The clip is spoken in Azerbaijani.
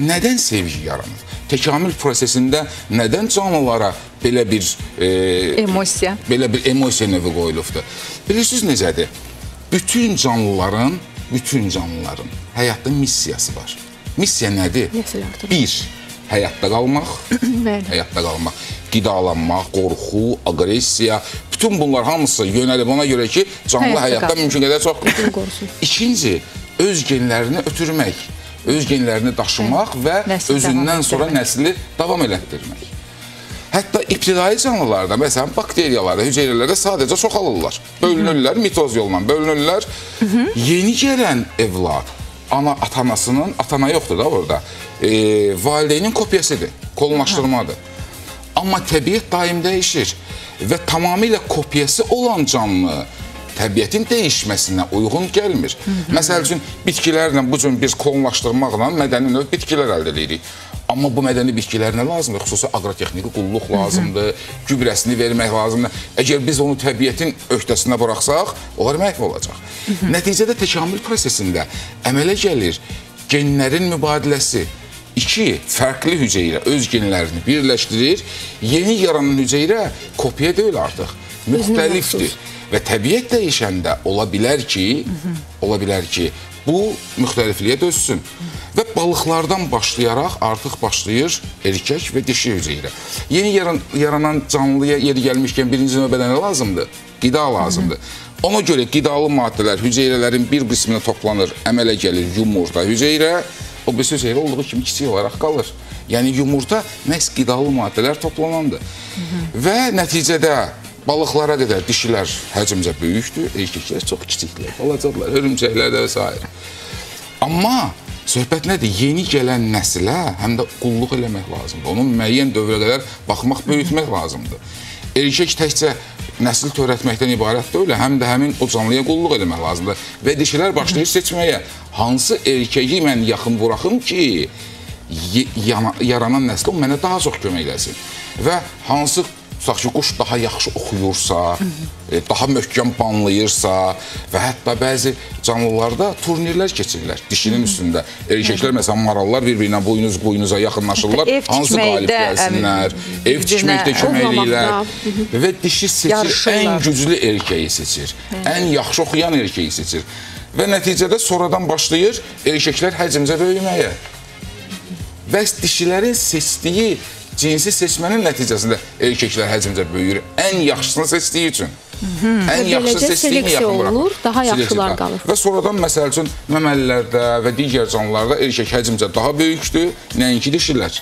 nədən sevgi yaranır? Təkamül prosesində nədən canlılara belə bir e, Emosiya. belə bir emosiya növü qoyulubdur? Bilirsiniz necədir? Bütün canlıların, bütün canlıların həyatda missiyası var. Missiya nədir? Bir, həyatda qalmaq, həyatda qalmaq, qidalanmaq, qorxu, aqressiya, bütün bunlar hamısı yönəlib ona görə ki, canlı Həyatda həyatda mümkün qədər çox. İkinci, öz genlərini ötürmək, öz genlərini daşımaq və Nəsil özündən sonra nəsli davam elətdirmək. Hətta ibtidai canlılarda, məsələn, bakteriyalarda, hüceyrələrdə sadəcə çoxalırlar. Bölünürlər, mitoz yolla bölünürlər. Yeni gələn evlad ana atanasının, atana yoxdur da orada. E, valideynin kopyasıdır, klonlaşdırmadır. Amma təbiət daim dəyişir və tamamilə kopyası olan canlı təbiətin dəyişməsinə uyğun gəlmir. Məsəl üçün bitkilərlə bu cür biz klonlaşdırmaqla mədəni növ bitkilər əldə edirik. Amma bu mədəni bitkilər nə lazımdır? Xüsusi aqrotexniki qulluq lazımdır, gübrəsini vermək lazımdır. Əgər biz onu təbiətin öhdəsinə buraxsaq, onlar məhv olacaq. Nəticədə təkamül prosesində əmələ gəlir genlərin mübadiləsi. İki fərqli hüceyrə öz genlərini birləşdirir. Yeni yaranan hüceyrə kopya deyil artıq, müxtəlifdir. Və təbiət dəyişəndə ola bilər ki, ola bilər ki, bu müxtəlifliyə dözsün. Və balıqlardan başlayaraq artıq başlayır erkək və dişi hüceyrə. Yeni yaran, yaranan canlıya yeri gəlmişkən birinci növbədə nə lazımdır? Qida lazımdır. Ona görə qidalı maddələr hüceyrələrin bir qisminə toplanır, əmələ gəlir yumurta hüceyrə, o birisi hüceyrə olduğu kimi kiçik olaraq qalır. Yəni yumurta məhz qidalı maddələr toplanandır. Və nəticədə balıqlara qədər dişilər həcmcə böyükdür, erkəklər çox kiçiklər, balacadırlar, hörümçəklər və s. Amma söhbət nədir? Yeni gələn nəsilə həm də qulluq eləmək lazımdır. Onun müəyyən dövrə qədər baxmaq, böyütmək lazımdır. Erkək təkcə nəsil törətməkdən ibarət deyil, həm də həmin o canlıya qulluq etmək lazımdır. Və dişilər başlayır seçməyə. Hansı erkəyi mən yaxın buraxım ki, yaranan nəslə o mənə daha çox kömək eləsin. Və hansı tutaq ki, quş daha yaxşı oxuyursa, e, daha möhkəm banlayırsa və hətta bəzi canlılarda turnirlər keçirirlər dişinin üstündə. Erkəklər məsələn marallar bir-birinə boynuz boynuza yaxınlaşırlar. Ev Hansı qalib gəlsinlər? Ev tikməkdə kömək eləyirlər və dişi seçir, Yarışırlar. ən güclü erkəyi seçir. Ən yaxşı oxuyan erkəyi seçir. Və nəticədə sonradan başlayır erkəklər həcmcə böyüməyə. Və dişilərin seçdiyi cinsi seçmənin nəticəsində erkəklər həcmcə böyüyür. Ən yaxşısını seçdiyi üçün. Ən yaxşı seleksiya yaxın buraxır. olunur, daha yaxşılar qalır. Və sonradan məsəl üçün məməlilərdə və digər canlılarda erkək həcmcə daha böyükdür, nəinki dişilər.